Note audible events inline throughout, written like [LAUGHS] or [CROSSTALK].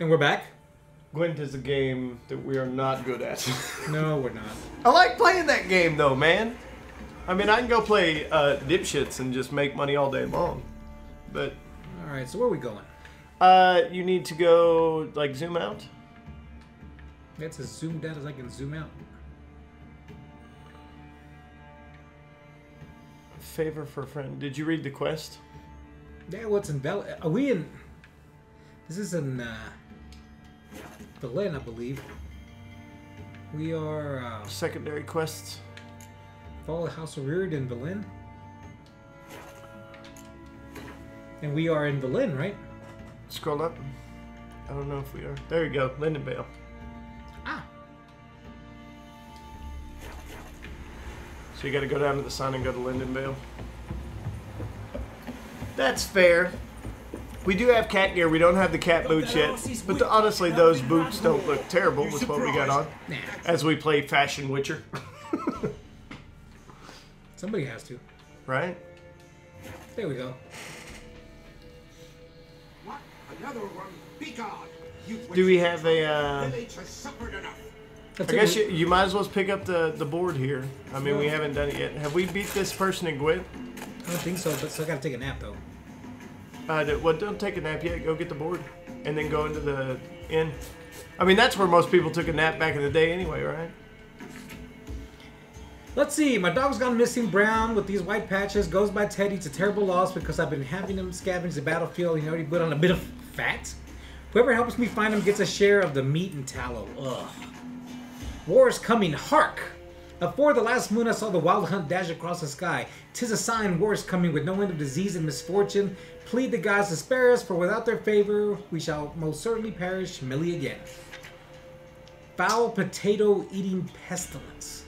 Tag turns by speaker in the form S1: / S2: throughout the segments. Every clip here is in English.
S1: And we're back.
S2: Gwent is a game that we are not good at. [LAUGHS]
S1: No, we're not.
S2: I like playing that game though, man. I mean, I can go play uh, dipshits and just make money all day long. But
S1: All right, so where are we going?
S2: uh, you need to go like zoom out.
S1: That's as zoomed out as I can zoom out.
S2: Favor for a friend. Did you read the quest?
S1: Yeah, what's in Bel? Are we in? This is in uh, Velen, I believe. We are uh,
S2: Secondary quests.
S1: follow the House of Reard in Velen, and we are in Velen, right?
S2: Scroll up. I don't know if we are. There you go, Lindenvale.
S1: Ah,
S2: So you got to go down to the sun and go to Lindenvale. That's fair. We do have cat gear. We don't have the cat boots yet, but the, honestly, those boots don't look terrible with what we got on. As we play Fashion Witcher,
S1: Somebody has to.
S2: right?
S1: There we go.
S3: What? Another one? Begone! You
S2: Do we have a? Uh,
S3: village has suffered enough.
S1: I'll
S2: I
S1: take
S2: guess you, you might as well pick up the the board here. I mean, we haven't done it yet. Have we beat this person in Gwent?
S1: I don't think so, but I gotta take a nap though.
S2: Uh, well, don't take a nap yet. Go get the board, and then go into the inn. I mean, that's where most people took a nap back in the day, anyway, right?
S1: Let's see. My dog's gone missing. Brown with these white patches goes by Teddy. It's a terrible loss because I've been having him scavenge the battlefield. He already put on a bit of fat. Whoever helps me find him gets a share of the meat and tallow. Ugh. War is coming. Hark! Afore the last moon, I saw the wild hunt dash across the sky. Tis a sign war is coming with no end of disease and misfortune. Plead the gods to spare us, for without their favor, we shall most certainly perish milly again. Foul potato eating pestilence.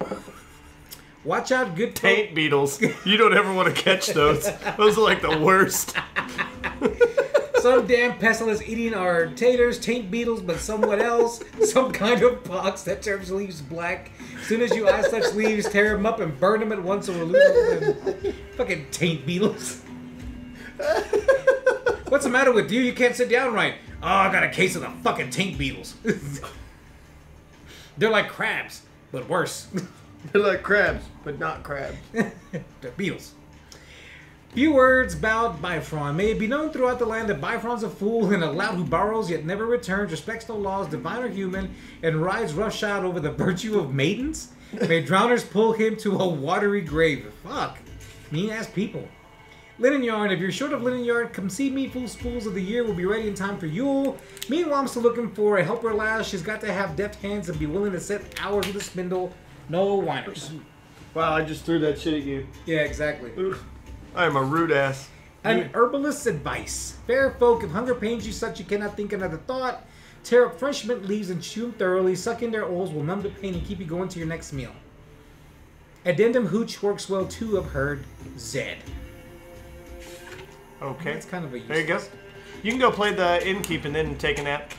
S1: [LAUGHS] Watch out, good
S2: taint beetles. You don't ever want to catch those. Those are like the worst. [LAUGHS]
S1: Some damn pestilence eating our taters, taint beetles, but somewhat else. Some kind of pox that turns leaves black. As soon as you eye such leaves, tear them up and burn them at once, lose them. Fucking taint beetles. What's the matter with you? You can't sit down right. Oh, I got a case of the fucking taint beetles. They're like crabs, but worse.
S2: They're like crabs, but not crabs. [LAUGHS]
S1: the Beatles. Few words about Bifron. May it be known throughout the land that Bifron's a fool and a lout who borrows yet never returns, respects no laws, divine or human, and rides roughshod over the virtue of maidens. May drowners pull him to a watery grave. Fuck. Mean ass people. Linen yarn. If you're short of linen yarn, come see me. Full spools of the year will be ready in time for Yule. Meanwhile, I'm still looking for a helper lass. She's got to have deft hands and be willing to set hours with a spindle. No whiners.
S2: Wow, I just threw that shit at you.
S1: Yeah, exactly.
S2: I am a rude ass.
S1: An herbalist's advice. Fair folk, if hunger pains you such you cannot think another thought, tear up fresh mint leaves and chew them thoroughly. Sucking their oils will numb the pain and keep you going to your next meal. Addendum hooch works well too, I've heard. Zed.
S2: Okay.
S1: That's kind of a
S2: There you go. You can go play the innkeep and then take a nap.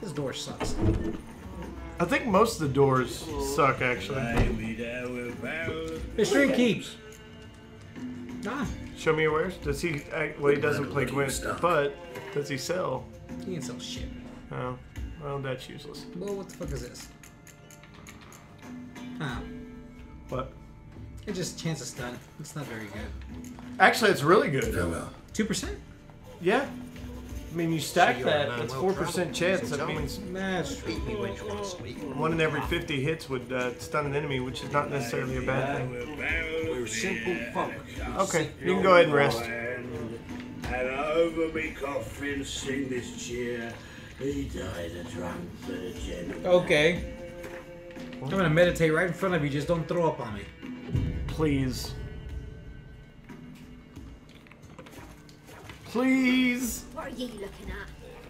S1: This door sucks.
S2: I think most of the doors suck, actually.
S1: Mystery and keeps. Ah,
S2: Show me your wares. Does he? uh, Well, he doesn't play Gwent, but does he sell?
S1: he can sell shit.
S2: Oh, well, that's useless.
S1: Well, what the fuck is this? Ah,
S2: What?
S1: it just chance a stun. It's not very good.
S2: Actually, it's really good.
S4: Farewell.
S1: Two percent?
S2: Yeah. I mean, you stack
S3: So
S2: that.
S3: man
S2: That's four percent chance.
S3: ladies
S2: That means
S1: That's true.
S3: Beat me when you want to speak.
S2: one in every fifty hits would uh, stun an enemy, which is not necessarily a bad thing.
S3: We're simple folk.
S2: Okay, you can go ahead and rest.
S5: And over me coffin sing this cheer. He died a drunk but a gentleman.
S1: Okay. I'm gonna meditate right in front of you. Just don't throw up on me.
S2: Please. Please.
S6: What are ye looking at?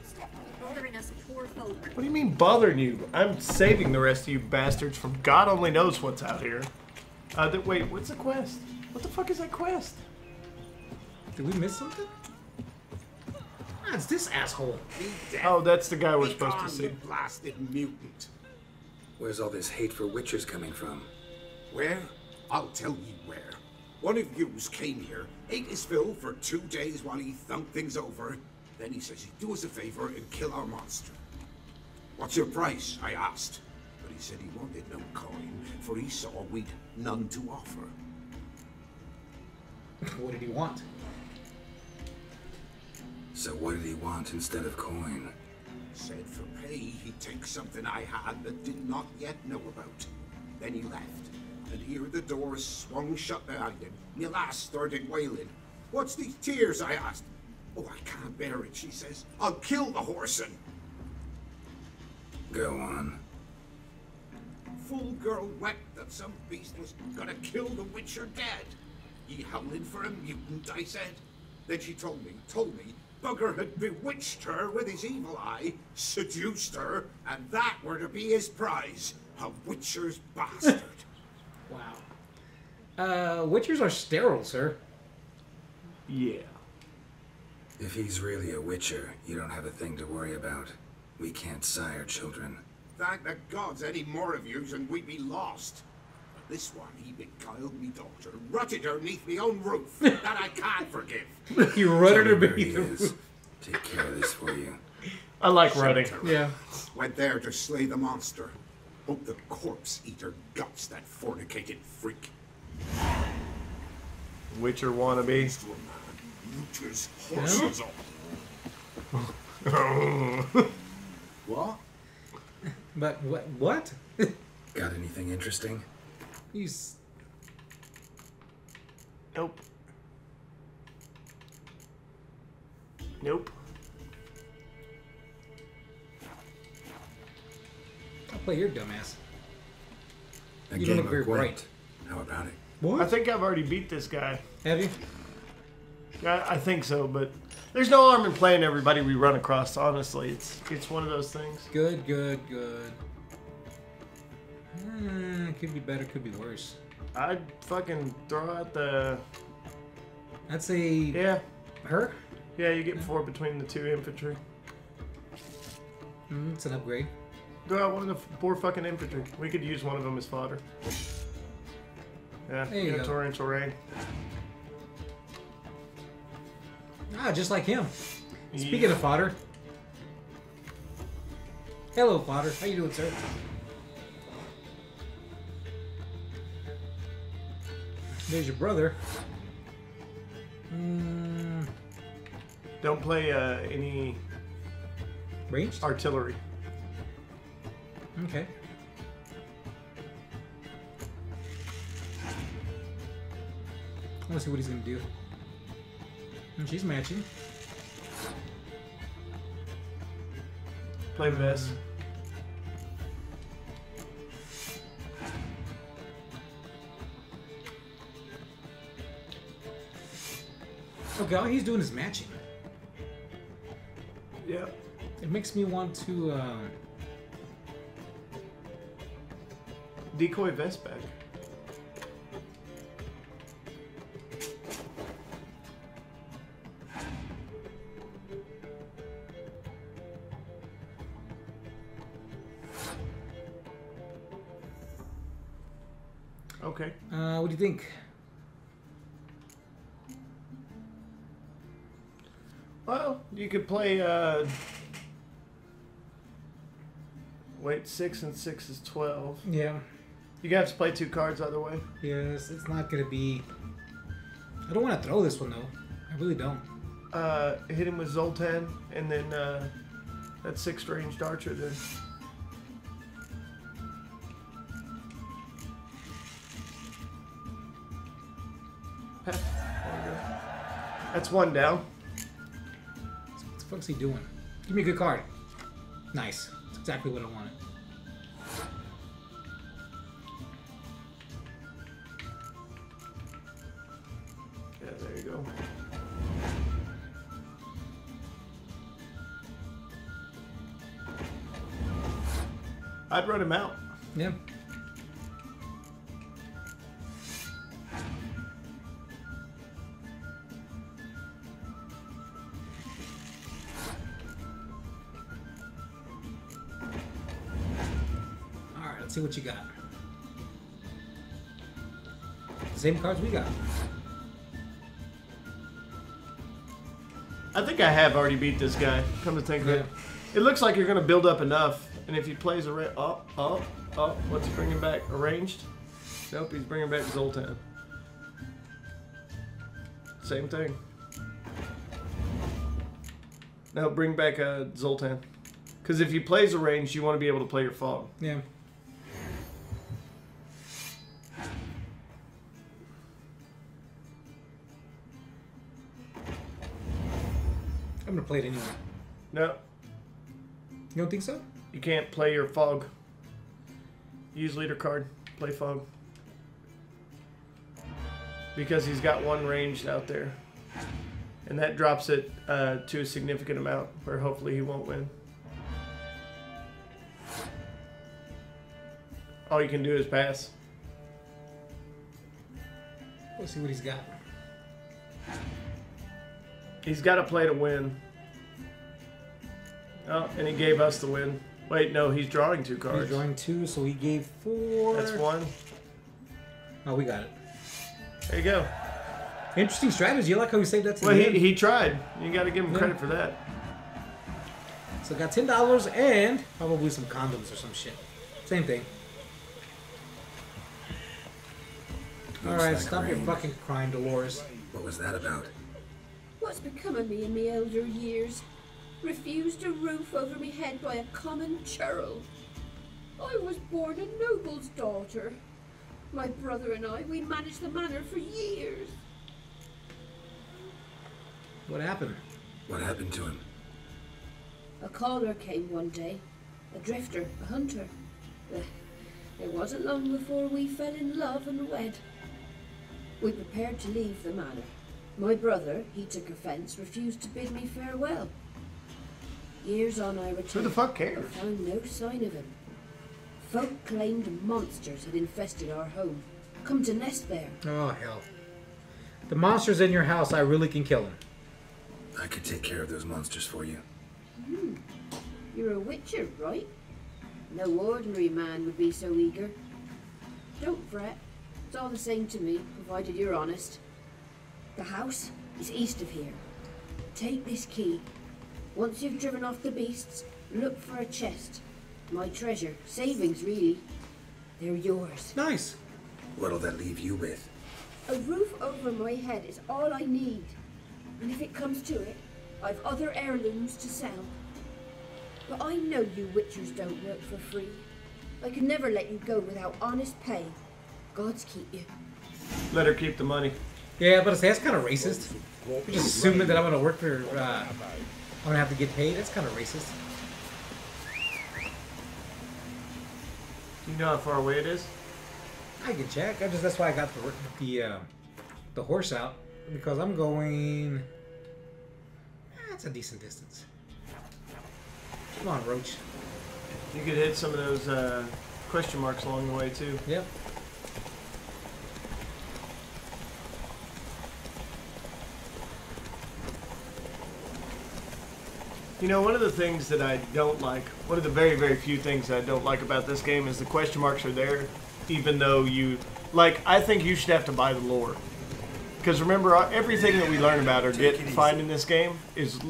S6: Stop bothering us poor folk.
S2: What do you mean bothering you? I'm saving the rest of you bastards from God only knows what's out here. Uh, th- wait, what's the quest? What the fuck is that quest?
S1: Did we miss something? Ah, it's this asshole.
S2: Oh, that's the guy we're
S3: Be
S2: supposed to
S3: gone,
S2: see.
S3: you blasted mutant.
S4: Where's all this hate for witchers coming from?
S3: Where? I'll tell you where. One of yous came here, ate his fill for two days while he thunked things over, Then he says he'd do us a favor and kill our monster. What's your price? I asked. But he said he wanted no coin, for he saw we'd none to offer.
S1: What did he want?
S4: So what did he want instead of coin?
S3: Said for pay he'd take something I had that did not yet know about. Then he left, and here the door swung shut behind him. Me lass started wailing. What's these tears? I asked. Oh, I can't bear it, she says. I'll kill the horsin'.
S4: Go on.
S3: Full girl wept that some beast was gonna kill the Witcher dead. Ye howling for a mutant, I said. Then she told me, told me, Bugger had bewitched her with his evil eye, seduced her, and that were to be his prize. A Witcher's bastard.
S1: Wow. Uh, Witchers are sterile, sir.
S2: Yeah.
S4: If he's really a witcher, you don't have a thing to worry about. We can't sire children.
S3: Thank the gods any more of yous and we'd be lost. But this one, he beguiled me daughter, rutted her neath me own roof. [LAUGHS] that I can't forgive.
S1: you rutted her
S4: me where
S1: beneath the roof.
S4: Take care of this for you.
S2: I like rutting.
S1: Yeah.
S3: Went there to slay the monster. Hope the corpse eater guts that fornicated freak.
S2: Witcher wannabe.
S3: To a man, Witcher's [LAUGHS] horses What?
S1: But what? What? [LAUGHS]
S4: Got anything interesting?
S1: He's
S2: Nope. Nope.
S1: I'll play your dumbass.
S4: A
S1: You don't look very
S4: Gwent.
S1: bright.
S4: How about it?
S1: What?
S2: I think I've already beat this guy.
S1: Have you?
S2: I, I think so, but there's no harm in playing everybody we run across. Honestly, it's it's one of those things.
S1: Good, good, good. Hmm, could be better, could be worse.
S2: I'd fucking throw out the
S1: I'd say
S2: yeah
S1: her.
S2: yeah. You get four between the two infantry.
S1: Mm, it's an upgrade.
S2: Throw out one of the four fucking infantry. We could use one of them as fodder. Yeah,
S1: There you go.
S2: torrential rain.
S1: Ah, just like him. Speaking of fodder. Hello, fodder. How you doing, sir? There's your brother. Mm,
S2: Don't play uh, any
S1: ranged?
S2: artillery.
S1: Okay. Want to see what he's gonna do. And she's matching.
S2: Play Ves.
S1: Okay, all he's doing is matching.
S2: Yeah.
S1: It makes me want to. Uh,
S2: Decoy Ves back. Okay.
S1: uh, what do you think?
S2: Well, you could play. Uh, wait, six and six is twelve.
S1: Yeah.
S2: You have to play two cards either way.
S1: Yes, it's not gonna be. I don't want to throw this one though. I really don't.
S2: Uh, hit him with Zoltan, and then uh, that six ranged archer. Then That's one down.
S1: What the fuck's he doing? Give me a good card. Nice. That's exactly what I wanted.
S2: Yeah, there you go. I'd run him out.
S1: Yeah. See what you got. Same cards we got.
S2: I think I have already beat this guy. Come to think of it,
S1: Yeah.
S2: it looks like you're gonna build up enough, and if he plays a oh oh oh, what's he bringing back? Arranged? Nope, he's bringing back Zoltan. Same thing. No, bring back uh, Zoltan. Because if he plays arranged, you want to be able to play your fog.
S1: Yeah. It anyway.
S2: No,
S1: You don't think so?
S2: you can't play your fog. Use leader card, play fog. Because he's got one ranged out there. And that drops it uh, to a significant amount where hopefully he won't win. All you can do is pass.
S1: Let's see what he's got.
S2: He's got to play to win. Oh, and he gave us the win. Wait, no, he's drawing two cards.
S1: He's drawing two, so he gave four.
S2: That's one.
S1: Oh, we got it.
S2: There you go.
S1: Interesting strategy. I like how he saved that to
S2: Well,
S1: the
S2: he,
S1: end.
S2: he tried. You got to give him
S1: Yeah.
S2: credit for that.
S1: So got ten dollars and probably some condoms or some shit. Same thing. All
S4: Looks
S1: right,
S4: like
S1: stop your fucking crying, Dolores.
S4: What was that about?
S7: What's become of me in my elder years? Refused a roof over me head by a common churl. I was born a noble's daughter. My brother and I, we managed the manor for years.
S1: What happened?
S4: What happened to him?
S7: A caller came one day, a drifter, a hunter. Eh, It wasn't long before we fell in love and wed. We prepared to leave the manor. My brother, he took offence, refused to bid me farewell. Years on, I returned.
S2: Who the fuck cares?
S7: I
S2: cares?
S7: found no sign of him. Folk claimed monsters had infested our home, come to nest there.
S1: Oh hell! The monster's in your house. I really can kill him.
S4: I could take care of those monsters for you. Hmm.
S7: You're a witcher, right? No ordinary man would be so eager. Don't fret. It's all the same to me, provided you're honest. The house is east of here. Take this key. Once you've driven off the beasts, look for a chest. My treasure, savings really. They're yours.
S1: Nice.
S4: What'll that leave you with?
S7: A roof over my head is all I need. And if it comes to it, I've other heirlooms to sell. But I know you witchers don't work for free. I could never let you go without honest pay. God's keep you.
S2: Let her keep the money.
S1: Yeah, but it's, that's kind of racist. You're just assuming that I'm gonna work for. Uh, I'm gonna have to get paid. That's kind of racist.
S2: You know how far away it is?
S1: I can check. I just that's why I got the the uh, the horse out because I'm going. That's a decent distance. Come on, Roach.
S2: You could hit some of those uh, question marks along the way too.
S1: Yep.
S2: You know, one of the things that I don't like, one of the very, very few things I don't like about this game is the question marks are there, even though you, like, I think you should have to buy the lore. Because remember, uh, everything that we learn about or get find in this game is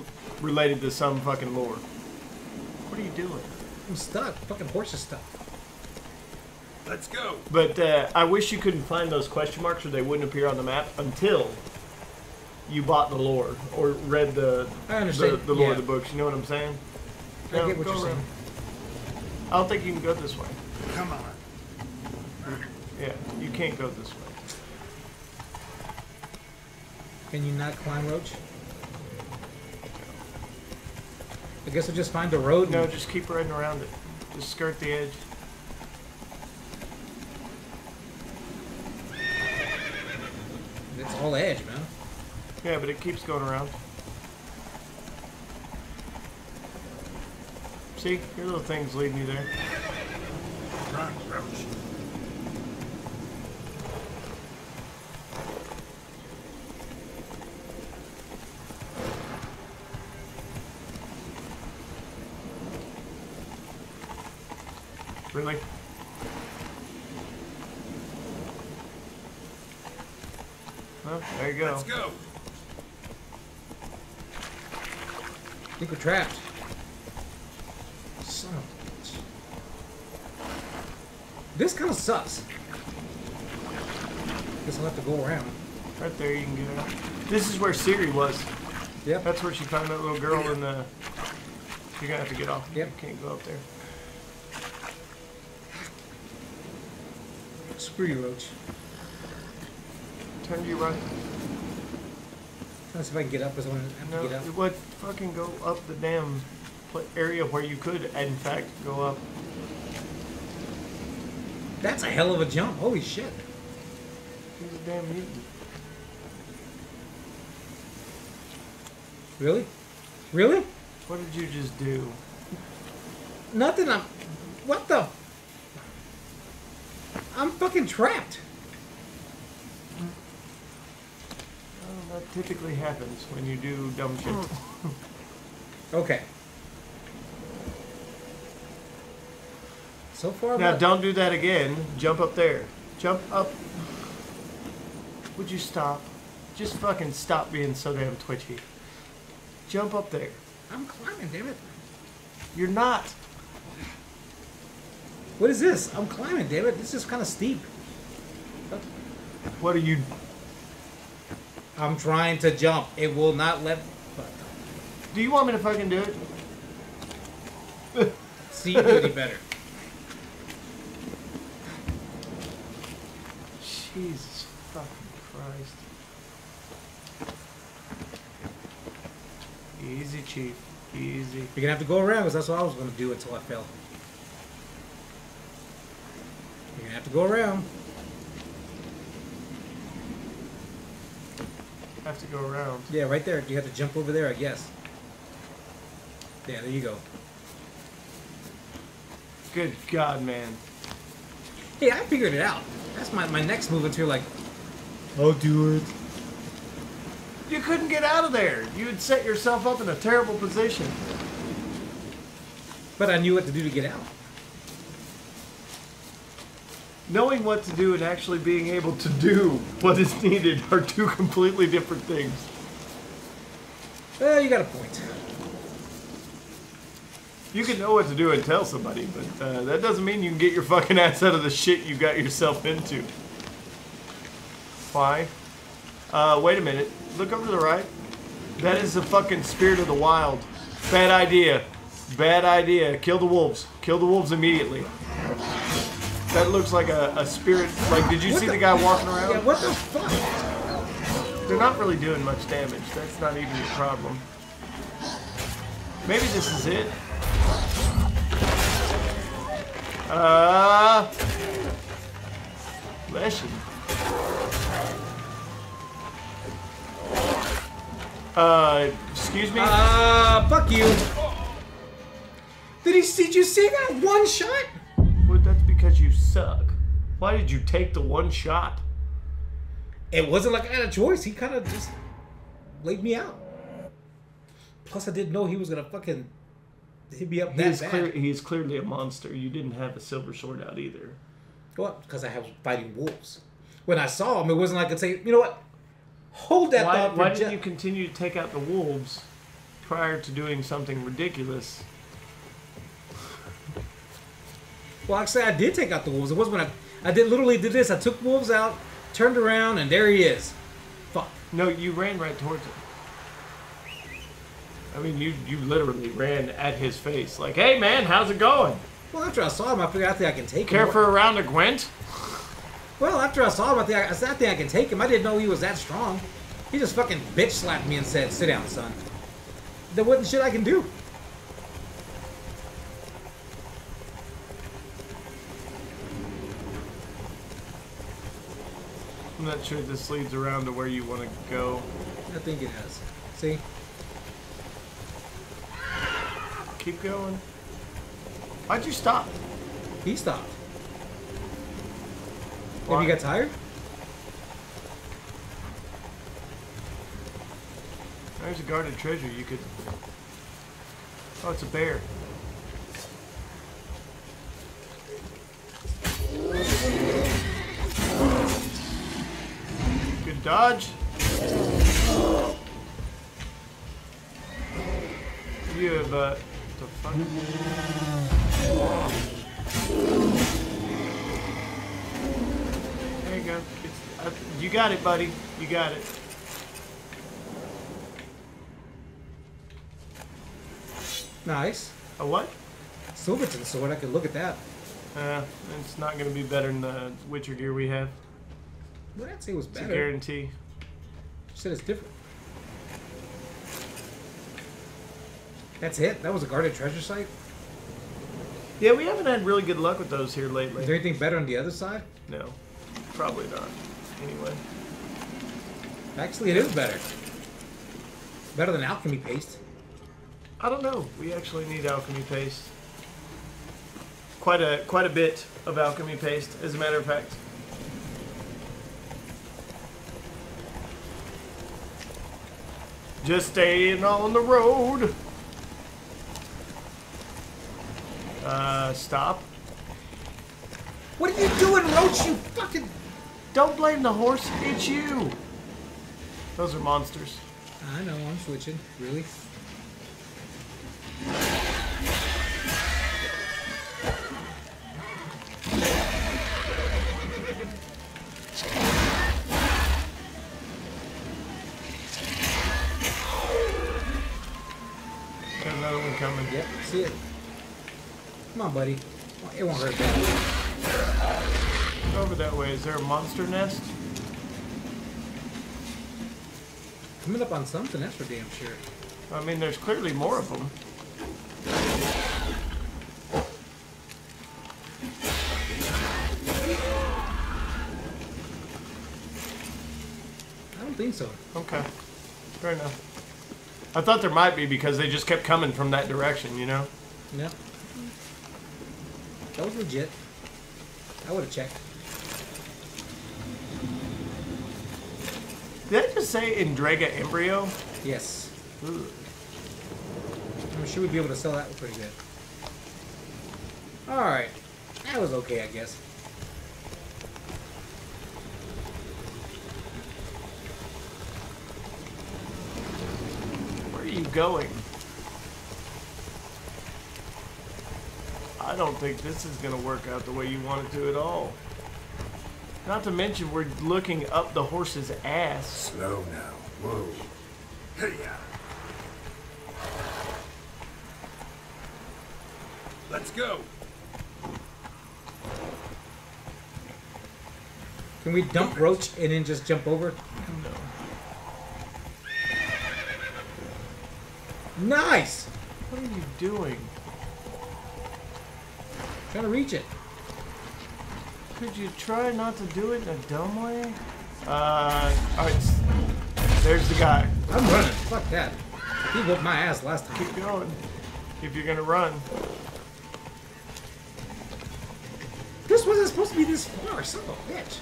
S2: related to some fucking lore. What are you doing?
S1: I'm stuck. Fucking horse is stuck.
S3: Let's go.
S2: But uh, I wish you couldn't find those question marks or they wouldn't appear on the map until you bought the lore or read the the, the lore
S1: yeah.
S2: of the books. You know what I'm saying?
S1: I
S2: No,
S1: get what you're
S2: around.
S1: saying.
S2: I don't think you can go this way.
S3: Come on.
S2: Yeah, you can't go this way.
S1: Can you not climb Roach? I guess I'll just find the road.
S2: No, just keep riding around it. Just skirt the edge.
S1: It's all edge, man.
S2: Yeah, but it keeps going around. See, your little things leading you there.
S3: Run, Roach.
S2: Really? Well, there you go.
S3: Let's go.
S1: think we're trapped. Son of a bitch. This kind of sucks. Guess I'll have to go around.
S2: Right there, you can get out. This is where Ciri was.
S1: Yep.
S2: That's where she found that little girl in the. You're gonna have to get off.
S1: Yep.
S2: You can't go up there.
S1: Screw you, Roach.
S2: Turn to your right.
S1: Let's see if I can get up. Want to
S2: No,
S1: get up.
S2: would fucking go up the damn area where you could, in fact, go up.
S1: That's a hell of a jump. Holy shit.
S2: He's a damn mutant.
S1: Really? Really?
S2: What did you just do?
S1: Nothing. I'm. What the? I'm fucking trapped.
S2: Well, that typically happens when you do dumb shit. Hmm. [LAUGHS]
S1: Okay. So far,
S2: Now,
S1: what-
S2: don't do that again. Jump up there. Jump up. Would you stop? Just fucking stop being so damn twitchy. Jump up there.
S1: I'm climbing. Damn it.
S2: You're not.
S1: What is this? I'm climbing. Damn it. This is kind of steep.
S2: What are you?
S1: I'm trying to jump. It will not let. Fuck.
S2: Do you want me to fucking do it? [LAUGHS]
S1: See you any better.
S2: Jesus fucking Christ. Easy, Chief. Easy.
S1: You're gonna have to go around because that's what I was gonna do until I fell. You're gonna have to go around.
S2: Have to go around.
S1: Yeah, right there. You have to jump over there, I guess. Yeah, there you go.
S2: Good God, man.
S1: Hey, I figured it out. That's my, my next move until like, I'll do it.
S2: You couldn't get out of there. You had set yourself up in a terrible position.
S1: But I knew what to do to get out.
S2: Knowing what to do and actually being able to do what is needed are two completely different things.
S1: Well, you got a point.
S2: You can know what to do and tell somebody, but uh, that doesn't mean you can get your fucking ass out of the shit you got yourself into. Why? Uh, wait a minute. Look over to the right. That is the fucking spirit of the wild. Bad idea. Bad idea. Kill the wolves. Kill the wolves immediately. That looks like a, a spirit. Like, did you
S1: What
S2: see
S1: the-
S2: the guy walking around?
S1: Yeah, what the fuck?
S2: They're not really doing much damage. That's not even your problem. Maybe this is it. Uh. Leshy. Uh, excuse me?
S1: Uh, fuck you. Did he? Did you see that one shot?
S2: Because you suck. Why did you take the one shot?
S1: It wasn't like I had a choice. He kind of just laid me out. Plus, I didn't know he was gonna fucking hit me up that
S2: He's,
S1: bad.
S2: clear, he's clearly a monster. You didn't have a silver sword out either.
S1: Well, because I was fighting wolves. When I saw him, it wasn't like I could say, you know what? Hold that
S2: Why,
S1: thought
S2: why did you continue to take out the wolves prior to doing something ridiculous?
S1: Well, actually, I did take out the wolves. It was when I, I did literally did this. I took wolves out, turned around, and there he is. Fuck.
S2: No, you ran right towards him. I mean, you you literally ran at his face, like, "Hey, man, how's it going?
S1: Well, after I saw him, I figured I think I can take
S2: Care
S1: him.
S2: Care for a round of Gwent?"
S1: Well, after I saw him, I think I, I said, I think I can take him. I didn't know he was that strong. He just fucking bitch slapped me and said, "Sit down, son." There wasn't shit I can do.
S2: I'm not sure this leads around to where you want to go.
S1: I think it has. See?
S2: Keep going. Why'd you stop?
S1: He stopped.
S2: Why?
S1: Maybe you got tired?
S2: There's a guarded treasure. You could. Oh, it's a bear. Dodge. You have uh, the fuck? There you go. It's, uh, you got it, buddy. You got it.
S1: Nice.
S2: A what?
S1: Silverton sword. I could look at that.
S2: Uh, it's not going to be better than the Witcher gear we have.
S1: What did I say was
S2: It's a guarantee.
S1: You said it's different. That's it. That was a guarded treasure site.
S2: Yeah, we haven't had really good luck with those here lately.
S1: Is there anything better on the other side?
S2: No, probably not. Anyway,
S1: Actually, it is better. Better than alchemy paste.
S2: I don't know. We actually need alchemy paste. Quite a quite a bit of alchemy paste, as a matter of fact. Just staying on the road. Uh, stop.
S1: What are you doing, Roach? You fucking.
S2: Don't blame the horse. It's you. Those are monsters.
S1: I know. I'm switching. Really? On, buddy. It won't hurt that.
S2: Over that way. Is there a monster nest?
S1: Coming up on something. That's for damn sure.
S2: I mean, there's clearly more of them.
S1: I don't think so.
S2: Okay. Fair enough. I thought there might be because they just kept coming from that direction, you know?
S1: No. That was legit. I would have checked.
S2: Did I just say Endrega embryo?
S1: Yes.
S2: Ugh.
S1: I'm sure we'd be able to sell that one pretty good. Alright. That was okay, I guess.
S2: Where are you going? I don't think this is going to work out the way you want it to at all. Not to mention, we're looking up the horse's ass.
S4: Slow now. Whoa. Hey, yeah.
S3: Let's go.
S1: Can we dump Roach and then just jump over?
S2: No.
S1: Nice!
S2: What are you doing?
S1: Trying to reach it.
S2: Could you try not to do it in a dumb way? Uh, alright. There's the guy.
S1: I'm running. Fuck that. He whooped my ass last time.
S2: Keep going. If you're gonna run.
S1: This wasn't supposed to be this far, son of a bitch.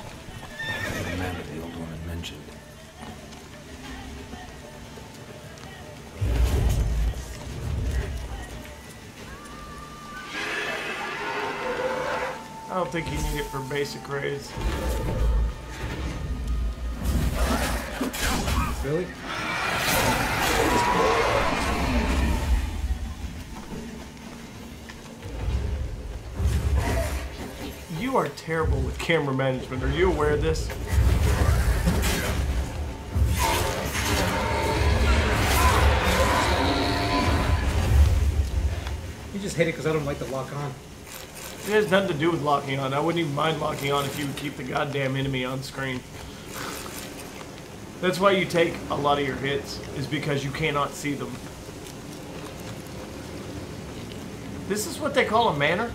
S4: The man that the old woman mentioned.
S2: Don't think you need it for basic raids.
S1: Really?
S2: You are terrible with camera management. Are you aware of this?
S1: You just hate it because I don't like to lock on.
S2: It has nothing to do with locking on. I wouldn't even mind locking on if you would keep the goddamn enemy on screen. That's why you take a lot of your hits, is because you cannot see them. This is what they call a manor?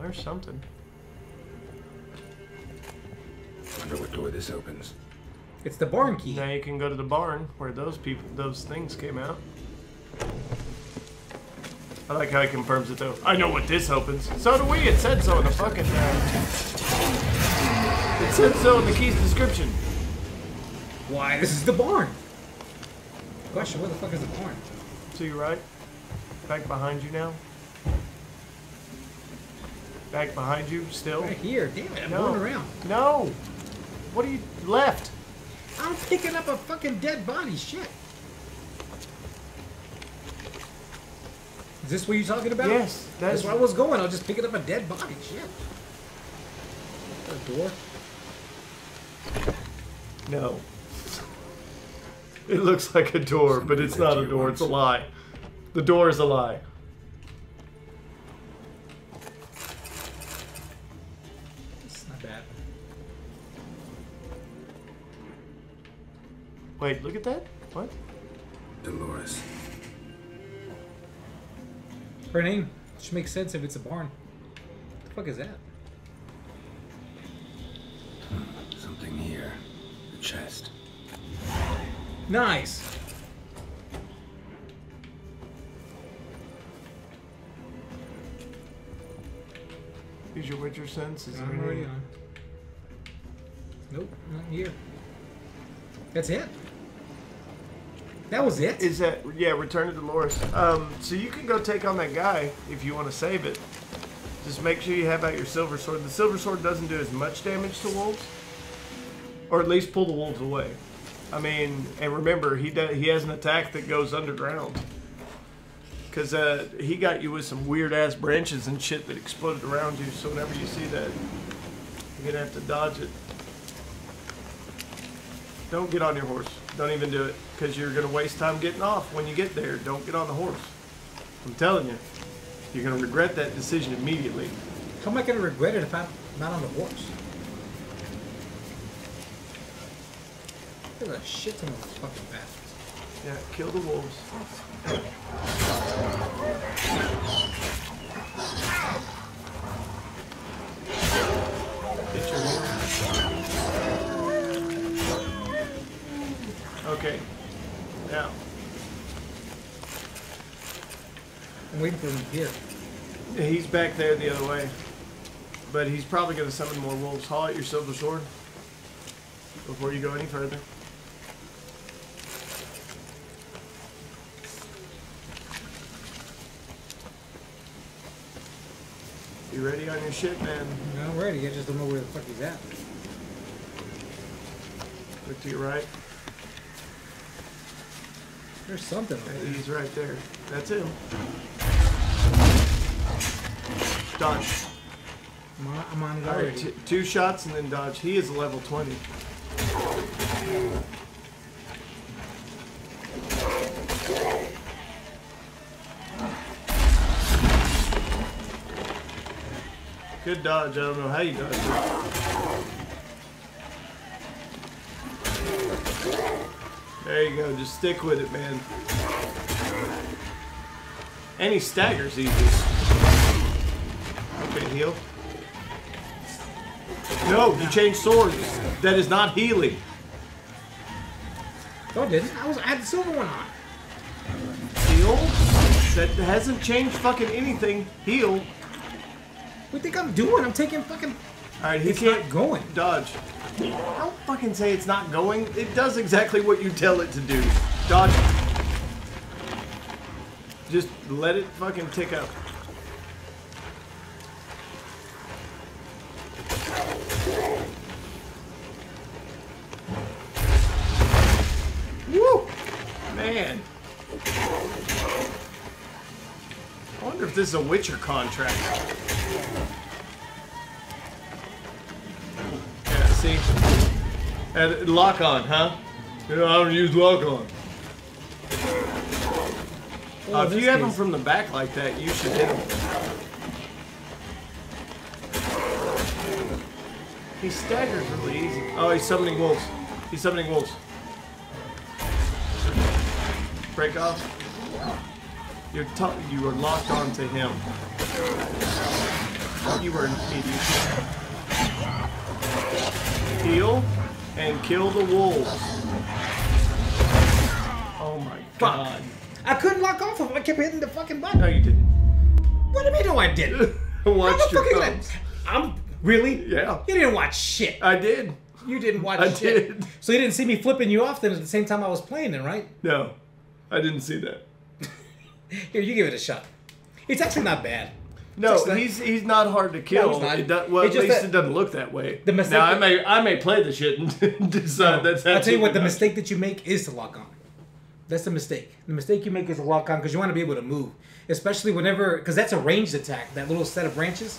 S2: There's something.
S4: I Wonder what door this opens.
S1: It's the barn key.
S2: Now you can go to the barn where those people, those things came out. I like how he confirms it though. I know what this opens. So do we. It said so in the fucking. Uh, it said so in the key's description.
S1: Why, this is the barn. Question, where the fuck is the barn?
S2: To your right. Back behind you now. Back behind you still.
S1: Right here. Damn it, I'm
S2: No.
S1: going around.
S2: No. What are you left?
S1: Picking up a fucking dead body. Shit. Is this what you're talking about?
S2: Yes,
S1: That's
S2: that's
S1: where I was going. I was just picking up a dead body. Shit. A door.
S2: No. It looks like a door, but it's not a door. It's a lie. The door is a lie.
S1: It's not bad.
S2: Wait, look at that. What?
S4: Dolores.
S1: Her name should make sense if it's a barn. What the fuck is that?
S4: Something here. The chest.
S1: Nice.
S2: Use your Witcher sense. Is there
S1: I'm already
S2: any-
S1: on. Nope, not here. That's it. That was it.
S2: Is that yeah? Return to Dolores. Um, so you can go take on that guy if you want to save it. Just make sure you have out your silver sword. The silver sword doesn't do as much damage to wolves, or at least pull the wolves away. I mean, and remember he does, he has an attack that goes underground. Cause uh, he got you with some weird ass branches and shit that exploded around you. So whenever you see that, you're gonna have to dodge it. Don't get on your horse. Don't even do it. Because you're going to waste time getting off when you get there. Don't get on the horse. I'm telling you. You're going to regret that decision immediately.
S1: How am I gonna regret it if I'm not on the horse? There's a shit ton of fucking bastards.
S2: Yeah, kill the wolves.
S1: I'm waiting for him here.
S2: he's back there the other way. But he's probably going to summon more wolves. Haul out your silver sword before you go any further. You ready on your shit, man?
S1: I'm ready. I just don't know where the fuck he's at.
S2: Look to your right.
S1: There's something there.
S2: He's right there. That's him. Dodge.
S1: I'm on, I'm on it already.
S2: t- two shots and then dodge. He is level 20. Good dodge. I don't know how you dodged it. You go. Just stick with it, man. And he staggers easy. Okay, heal. No, you changed swords. That is not healing.
S1: No, I didn't. I was I had the silver one on.
S2: Heal? That hasn't changed fucking anything. Heal.
S1: What do you think I'm doing? I'm taking fucking.
S2: Alright, he
S1: It's
S2: can't
S1: not going.
S2: dodge. Don't fucking say it's not going. It does exactly what you tell it to do. Dodge. Just let it fucking tick up. Woo! Man. I wonder if this is a Witcher contract. And lock on, huh? You know, I don't use lock on.
S1: Oh,
S2: Uh, if you have them from the back like that, you should hit them. He staggers really easy. Oh, he's summoning wolves. He's summoning wolves. Break off. You're you are locked onto him. You were an idiot. Heal and kill the wolves. Oh my god.
S1: I couldn't lock off of him. I kept hitting the fucking button.
S2: No, you didn't.
S1: What do you mean? No, I didn't. [LAUGHS]
S2: Watch your
S1: fuck is
S2: thumbs.
S1: that? I'm really.
S2: Yeah.
S1: You didn't watch shit.
S2: I did.
S1: You didn't watch
S2: I
S1: shit.
S2: did.
S1: So you didn't see me flipping you off then at the same time I was playing then, right?
S2: No, I didn't see that. [LAUGHS]
S1: Here, you give it a shot. It's actually not bad.
S2: No, he's he's not hard to kill.
S1: not.
S2: It well, at least it doesn't look that way.
S1: The mistake
S2: now I may I may play the shit and [LAUGHS] decide that's.
S1: I'll tell you what, the mistake that you make is to lock on. That's the mistake. The mistake you make is to lock on because you want to be able to move, especially whenever because that's a ranged attack. That little set of branches,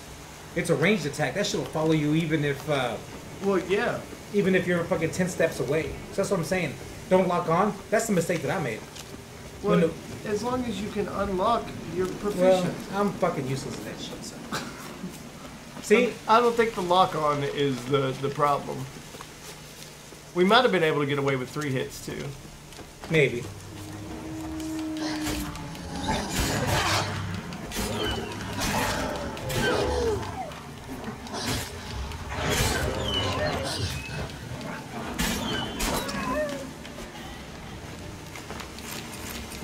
S1: it's a ranged attack. That shit will follow you even if uh,
S2: Well, yeah.
S1: even if you're fucking ten steps away. So that's what I'm saying. Don't lock on. That's the mistake that I made.
S2: Well, as long as you can unlock, you're
S1: Well. I'm fucking useless at that shit. So. [LAUGHS] See,
S2: I don't think the lock on is the the problem. We might have been able to get away with three hits too.
S1: maybe.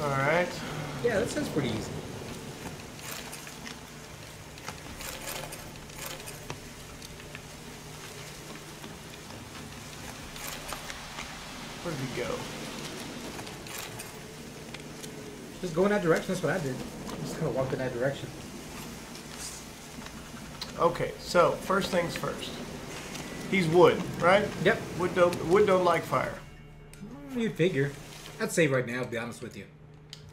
S2: All right.
S1: Yeah, that sounds pretty easy.
S2: Where did he go?
S1: Just go in that direction. That's what I did. Just kind of walk in that direction.
S2: Okay, so first things first. He's wood, right?
S1: Yep.
S2: Wood don't wood don't like fire.
S1: You'd figure. I'd say right now, to be honest with you.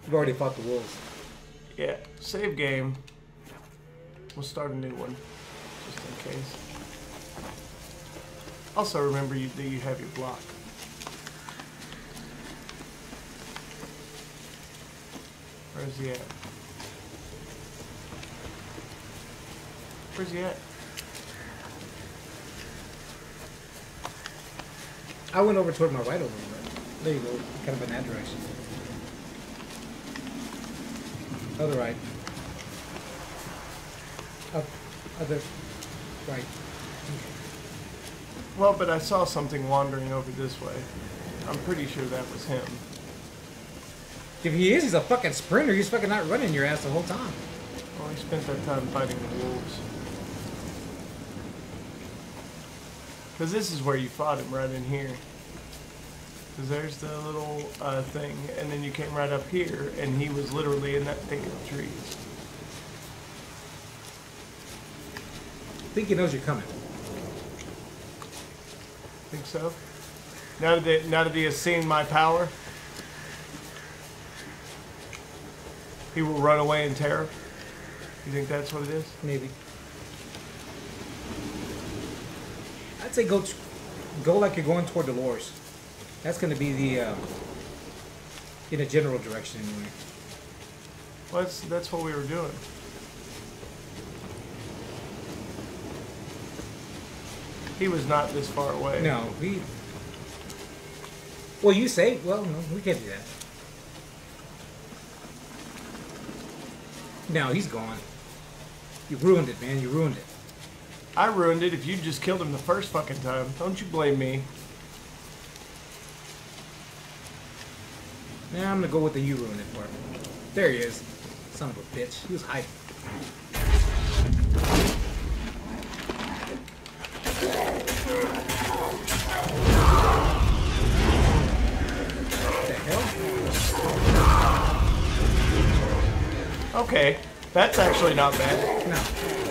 S1: You've already fought the wolves.
S2: Yeah. Save game. We'll start a new one, just in case. Also, remember you, that you have your block. Where's he at? Where's he at?
S1: I went over toward my right a little bit. There you go. Kind of in that direction. Other right. Up. Other right.
S2: Well, but I saw something wandering over this way. I'm pretty sure that was him.
S1: If he is, he's a fucking sprinter. He's fucking not running your ass the whole time.
S2: Well, he spent that time fighting the wolves. Because this is where you fought him, right in here. Because there's the little uh, thing, and then you came right up here, and he was literally in that thicket of trees.
S1: I think he knows you're coming.
S2: Think so? Now that, they, now that he has seen my power, he will run away in terror. You think that's what it is?
S1: Maybe. I'd say go go like you're going toward Dolores. That's going to be the uh, in a general direction anyway.
S2: Well, that's, that's what we were doing. He was not this far away.
S1: No, we. Well, you say. Well, no, we can't do that. No, he's gone. You ruined it, man. You ruined it.
S2: I ruined it if you just killed him the first fucking time. Don't you blame me.
S1: Now I'm gonna go with the you ruined it part. There he is. Son of a bitch. He was hiding. What the hell?
S2: Okay, that's actually not bad.
S1: No.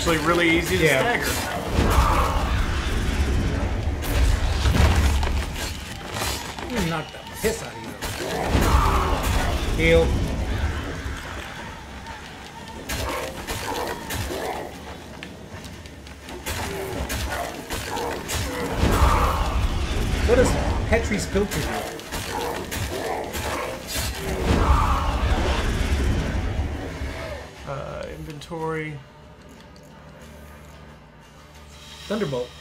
S2: Actually really easy to
S1: Yeah.
S2: stagger.
S1: You knocked the piss out of you. Heal. What does Petri's Philter do?
S2: Uh, inventory.
S1: Thunderbolt.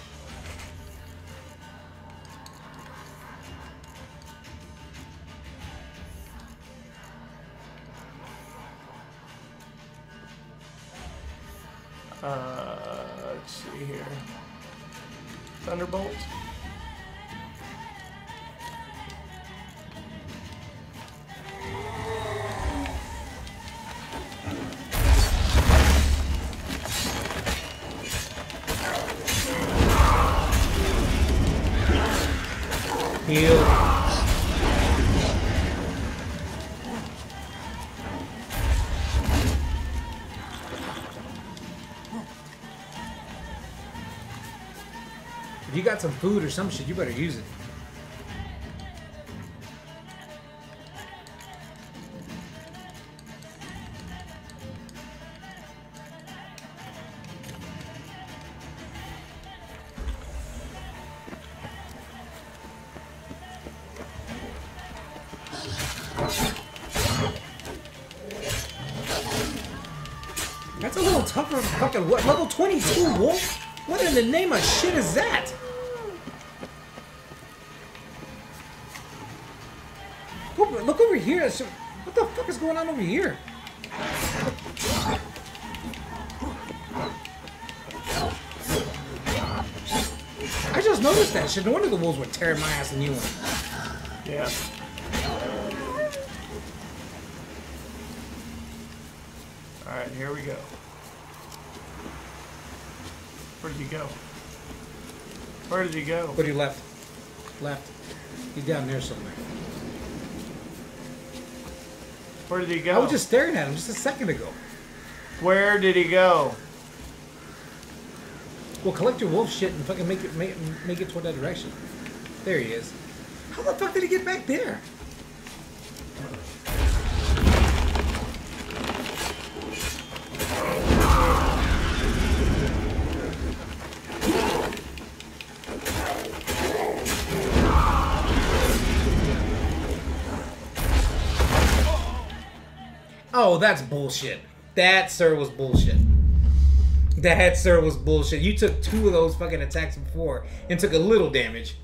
S1: Some food or some shit, you better use it. That's a little tougher. Fucking what? Level 22, Wolf? What in the name of shit is that? Going on over here? I just noticed that shit. No wonder the wolves were tearing my ass a new one.
S2: Yeah. Alright, here we go. Where did he go? Where did he go?
S1: But he left. Left. He's down there somewhere.
S2: Where did he go?
S1: I was just staring at him just a second ago.
S2: Where did he go?
S1: Well, collect your wolf shit and fucking make it make, make it toward that direction. There he is. How the fuck did he get back there? Oh, that's bullshit. That, sir, was bullshit. That, sir, was bullshit. You took two of those fucking attacks before and took a little damage.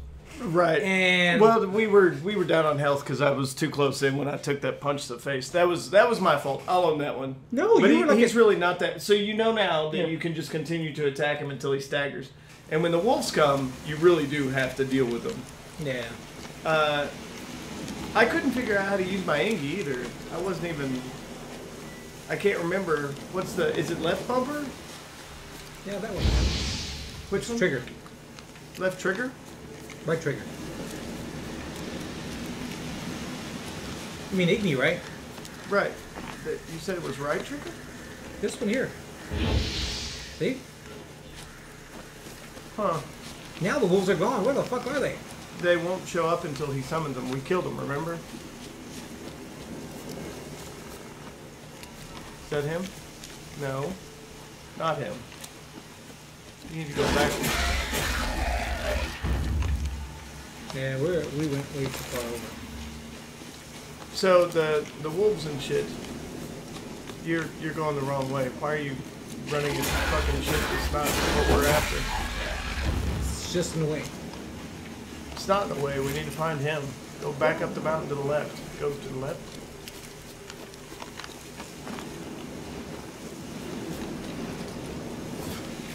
S2: Right.
S1: And-
S2: well, we were we were down on health because I was too close in when I took that punch to the face. That was that was my fault. I'll own that one.
S1: No,
S2: but
S1: you
S2: he-
S1: were like
S2: he's
S1: a-
S2: really not that. So you know now that
S1: Yeah.
S2: you can just continue to attack him until he staggers. And when the wolves come, you really do have to deal with them.
S1: Yeah.
S2: Uh, I couldn't figure out how to use my Igni either. I wasn't even. I can't remember. What's the? Is it left bumper?
S1: Yeah, that one.
S2: Which one?
S1: Trigger.
S2: Left trigger?
S1: Right trigger. You mean Igni, right?
S2: Right. You said it was right trigger?
S1: This one here. See?
S2: Huh.
S1: Now the wolves are gone. Where the fuck are they?
S2: They won't show up until he summons them. We killed them, remember? Is that him? No. Not him. You need to go back.
S1: Yeah, we're, we went way too far over.
S2: So the the wolves and shit. You're you're going the wrong way. Why are you running this fucking shit that's not what we're after?
S1: It's just in the way.
S2: It's not in the way. We need to find him. Go back up the mountain to the left. Go to the left.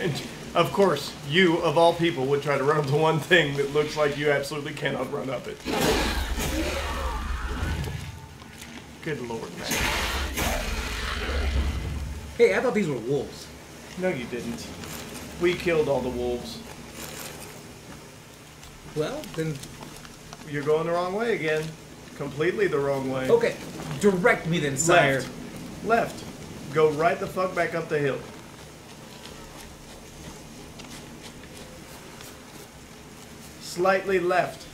S2: And of course, you of all people would try to run up the one thing that looks like you absolutely cannot run up it. Good lord, man.
S1: Hey, I thought these were wolves.
S2: No, you didn't. We killed all the wolves.
S1: Well, then,
S2: You're going the wrong way again. Completely the wrong way.
S1: okay. Direct me then, sire.
S2: Left. Left. Go right the fuck back up the hill. Slightly left.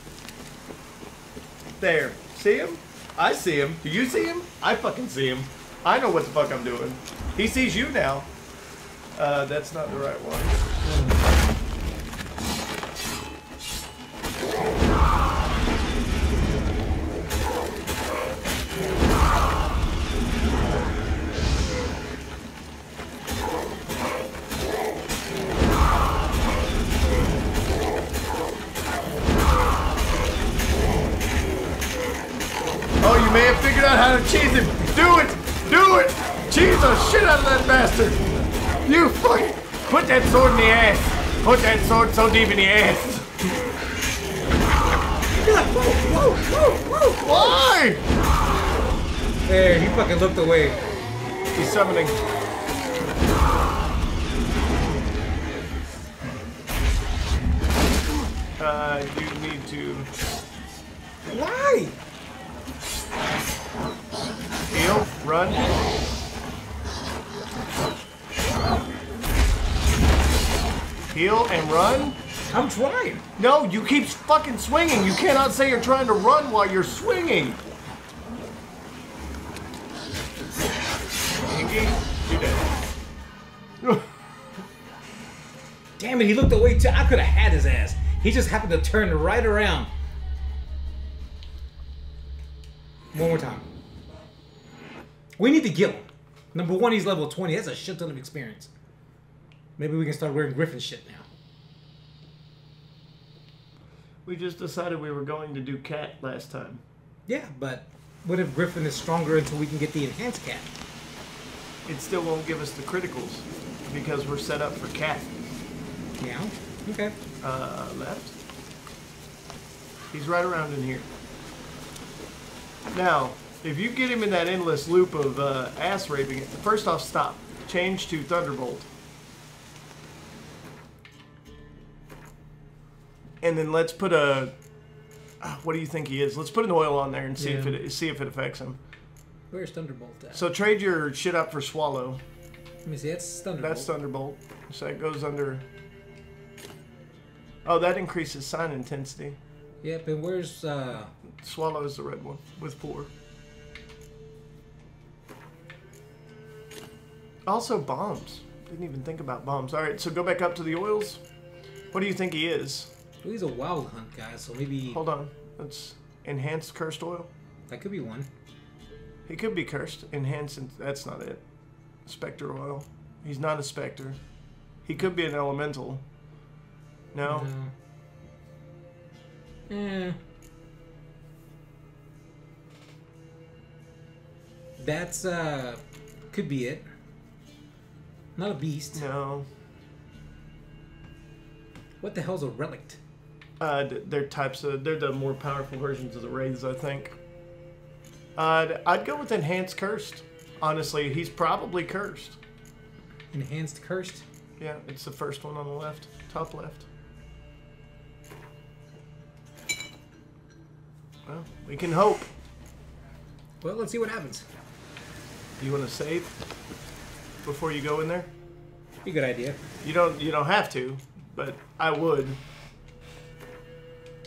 S2: There. See him? I see him. Do you see him? I fucking see him. I know what the fuck I'm doing. He sees you now. Uh, that's not the right one. Put that sword in the ass! Put that sword so deep in the ass! Why?
S1: There, he fucking looked away.
S2: He's summoning. Uh, you need to
S1: Why?
S2: heal, run. Heal and run.
S1: I'm trying.
S2: No, you keep fucking swinging. You cannot say you're trying to run while you're swinging. Inky, you dead.
S1: Damn it, he looked away too. I could have had his ass. He just happened to turn right around. One more time. We need to kill him. Number one, he's level 20. That's a shit ton of experience. Maybe we can start wearing Griffin shit now.
S2: We just decided we were going to do cat last time.
S1: Yeah, but what if Griffin is stronger until we can get the enhanced cat?
S2: It still won't give us the criticals because we're set up for cat.
S1: Yeah. Okay.
S2: Uh, left. He's right around in here. Now, if you get him in that endless loop of uh, ass raping, first off, stop. Change to Thunderbolt. And then let's put a. ah, What do you think he is? Let's put an oil on there and see if it see if it affects him.
S1: Where's Thunderbolt at?
S2: So trade your shit up for Swallow.
S1: Let me see. That's Thunderbolt.
S2: That's Thunderbolt. So that goes under. Oh, that increases sign intensity.
S1: Yep, and where's uh
S2: Swallow is the red one with four. Also bombs. Didn't even think about bombs. All right, so go back up to the oils. What do you think he is?
S1: Well, he's a wild hunt guy, so maybe
S2: Hold on. Let's enhanced cursed oil.
S1: that could be one.
S2: He could be cursed. Enhanced. That's not it. Spectre oil. He's not a specter. He could be an elemental. No.
S1: No. Eh. That's uh could be it. Not a beast.
S2: No.
S1: What the hell's a relict?
S2: Uh, they're types of. They're the more powerful versions of the wraiths, I think. I'd I'd go with enhanced cursed. Honestly, he's probably cursed.
S1: Enhanced cursed?
S2: Yeah, it's the first one on the left, top left. Well, we can hope.
S1: Well, let's see what happens.
S2: You want to save before you go in there?
S1: Be a good idea.
S2: You don't. You don't have to, but I would.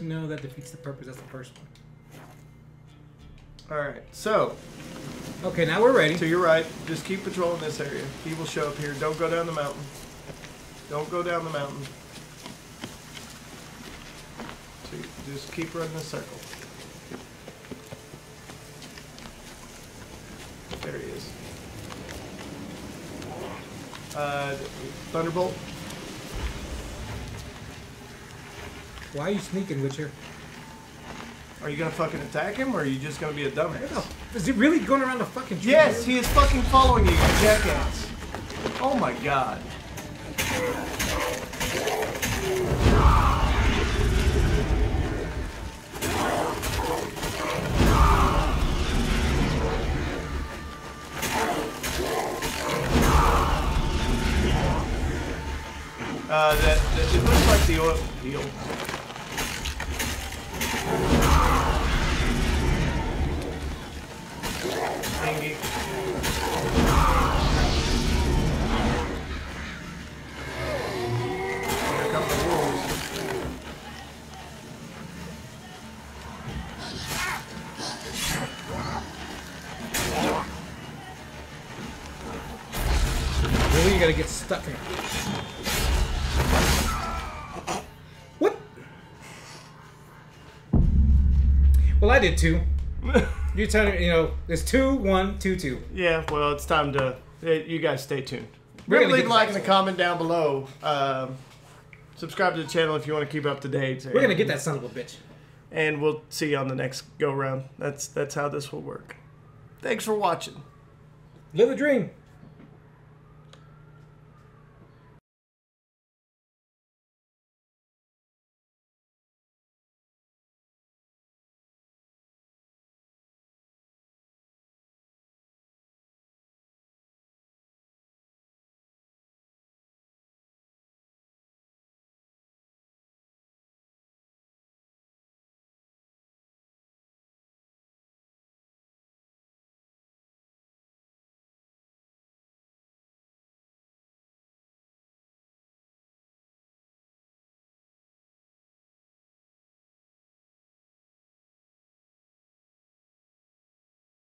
S1: No, that defeats the purpose. That's the first one.
S2: All right. So,
S1: Okay, now we're ready.
S2: to your right, just keep patrolling this area. He will show up here. Don't go down the mountain. Don't go down the mountain. So just keep running the circle. There he is. Uh, Thunderbolt.
S1: Why are you sneaking, Witcher?
S2: Are you gonna fucking attack him, or are you just gonna be a dumbass?
S1: Is he really going around the fucking tree?
S2: Yes, he is fucking following you, you jackass. Oh my god. Uh, that, that it looks like the oil heal. Thingy.
S1: Gotta get stuck in. What? Well, I did two. [LAUGHS] You're telling me, you know, there's two, one, two, two.
S2: Yeah, well, it's time to. eh, You guys stay tuned. Remember, leave a like and a comment down below. Um, subscribe to the channel if you want to keep up to date.
S1: We're gonna get that son of a bitch.
S2: And we'll see you on the next go round. That's that's how this will work. Thanks for watching.
S1: Live the dream.